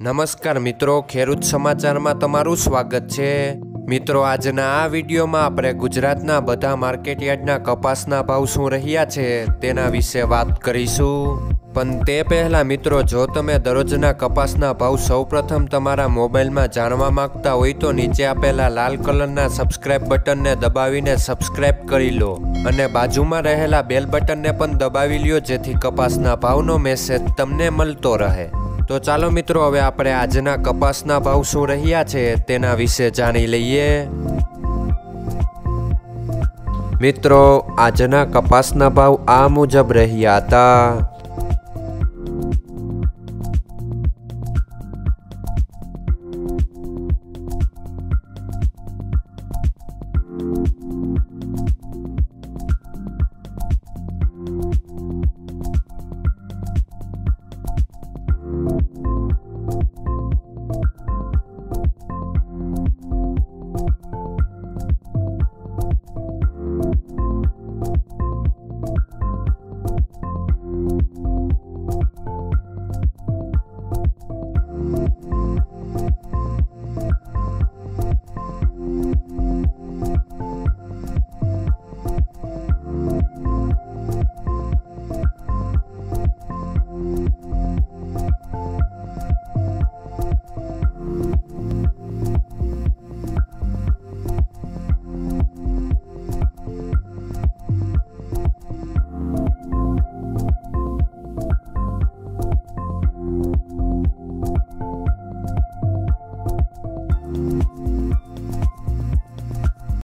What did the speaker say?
નમસ્કાર મિત્રો, ખેડૂત સમાચારમાં તમારું સ્વાગત છે. મિત્રો, આજના આ વિડીયોમાં આપણે ગુજરાતના બધા માર્કેટયાર્ડના કપાસના ભાવ શું રહ્યા છે તેના વિશે વાત કરીશું. પણ તે પહેલાં મિત્રો, જો તમે દરરોજના કપાસના ભાવ સૌપ્રથમ તમારા મોબાઈલમાં જાણવા માંગતા હોય તો નીચે આપેલા લાલ કલરના સબસ્ક્રાઇબ બટનને દબાવીને સબસ્ક્રાઇબ કરી લો અને બાજુમાં રહેલા બેલ બટનને પણ દબાવી લ્યો જેથી કપાસના ભાવનો મેસેજ તમને મળતો રહે. તો ચાલો મિત્રો, હવે આપણે આજના કપાસના ભાવ શું રહ્યા છે તેના વિશે જાણી લઈએ. મિત્રો, આજના કપાસના ભાવ આ મુજબ રહ્યા હતા.